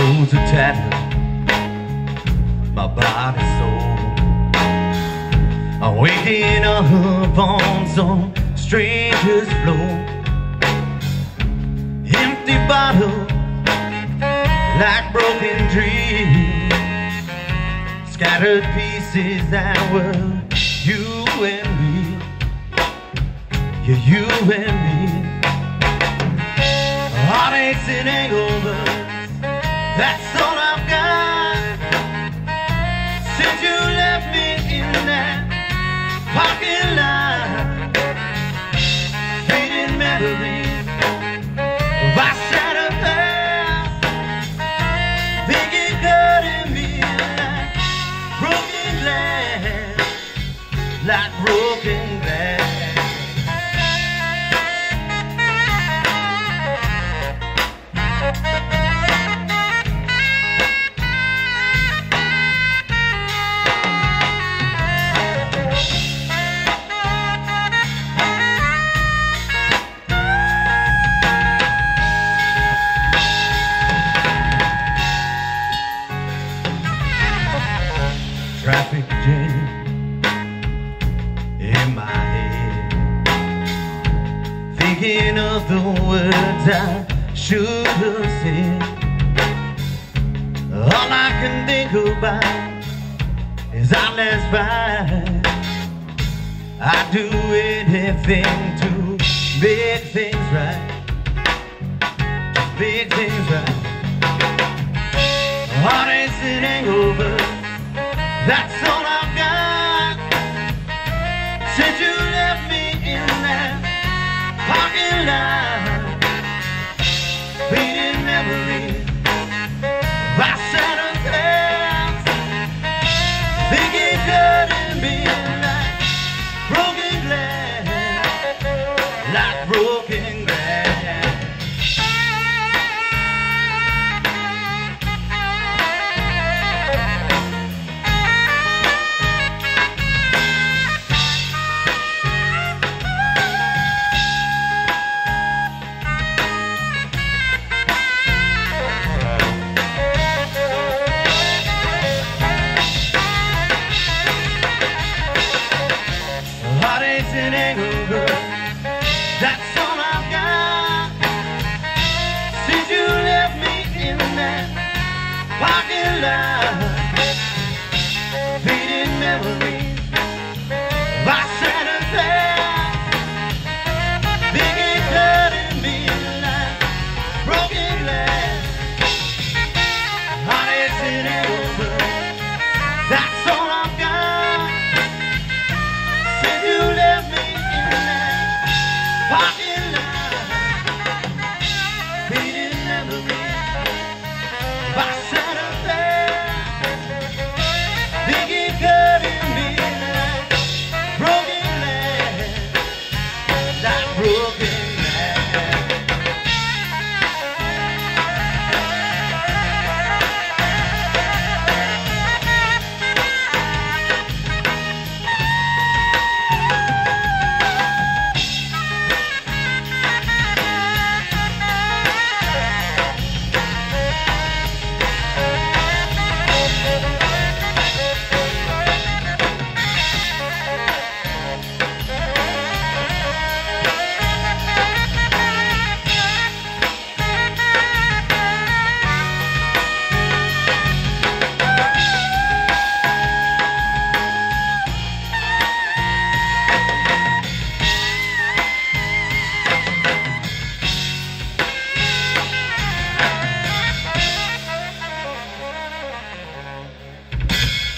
clothes are tattered, my body's soul. I'm waking up on some stranger's floor. Empty bottle, like broken dreams. Scattered pieces that were you and me. Yeah, you and me. Heartaches and hangovers, that's all I've got. Since you left me in that parking lot, fading memories of our shattered past, thinking good in me like broken glass, like broken glass. Thinking of the words I should have said. All I can think about is our last fight. I'd do anything to make things right. To make things right. Heartaches and hangovers. That's all I've got. Like broken glass. That's all I've got. Since you left me in that parking lot, faded memories. Ah!